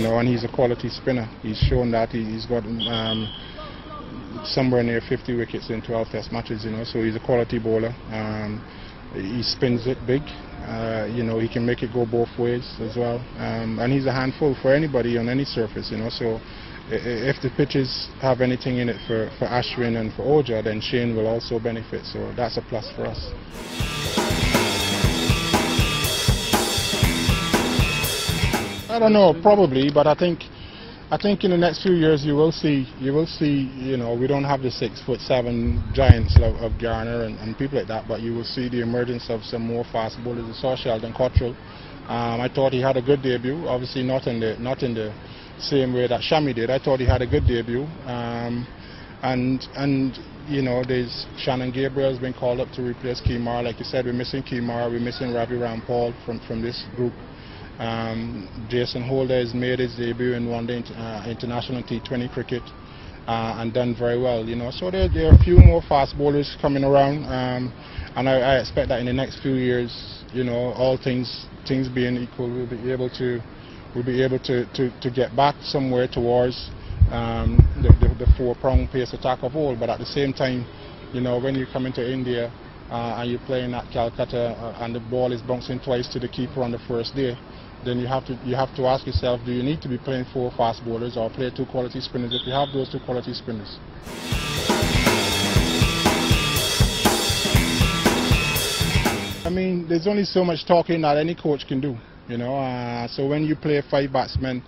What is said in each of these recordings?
know, and he's a quality spinner. He's shown that he, he's got um, somewhere near 50 wickets in 12 Test matches, you know, so he's a quality bowler. Um, he spins it big. Uh, you know, he can make it go both ways as well. Um, and he's a handful for anybody on any surface, you know. So if the pitches have anything in it for, for Ashwin and for Oja, then Shane will also benefit. So that's a plus for us. I don't know, probably, but I think I think in the next few years you will see you will see you know we don't have the six foot seven giants of, of Garner and, and, people like that, but you will see the emergence of some more fast bowlers. I saw Sheldon Cottrell. Um, I thought he had a good debut. Obviously not in the not in the same way that Shami did. I thought he had a good debut. Um, and and you know there's Shannon Gabriel has been called up to replace Kemar. Like you said, we're missing Kemar. We're missing Ravi Rampaul from from this group. Um, Jason Holder has made his debut in one day uh, international T20 cricket uh, and done very well, you know. So there, there, are a few more fast bowlers coming around, um, and I, I, expect that in the next few years, you know, all things things being equal, we'll be able to we'll be able to, to, to get back somewhere towards um, the, the, the four-prong pace attack of all. But at the same time, you know, when you come into India and you're playing at Calcutta uh, and the ball is bouncing twice to the keeper on the first day, then you have to you have to ask yourself, do you need to be playing four fast bowlers or play two quality spinners if you have those two quality spinners? I mean, there's only so much talking that any coach can do, you know. Uh, so when you play five batsmen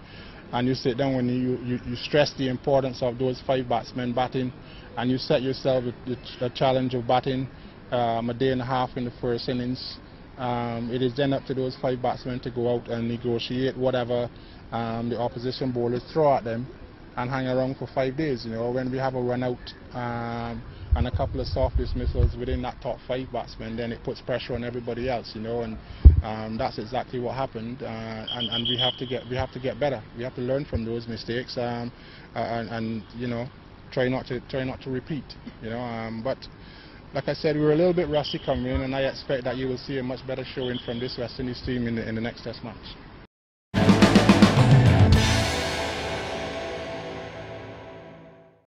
and you sit down and you, you, you, stress the importance of those five batsmen batting and you set yourself the challenge of batting um, a day and a half in the first innings um, it is then up to those five batsmen to go out and negotiate whatever um, the opposition bowlers throw at them and hang around for five days. You know, when we have a run out um, and a couple of soft dismissals within that top five batsmen, then it puts pressure on everybody else. You know, and um, that's exactly what happened. Uh, and, and we have to get we have to get better. We have to learn from those mistakes um, and, and, you know try not to try not to repeat. You know, but like I said, we were a little bit rusty coming in, and I expect that you will see a much better showing from this West Indies team in the, in the next Test match.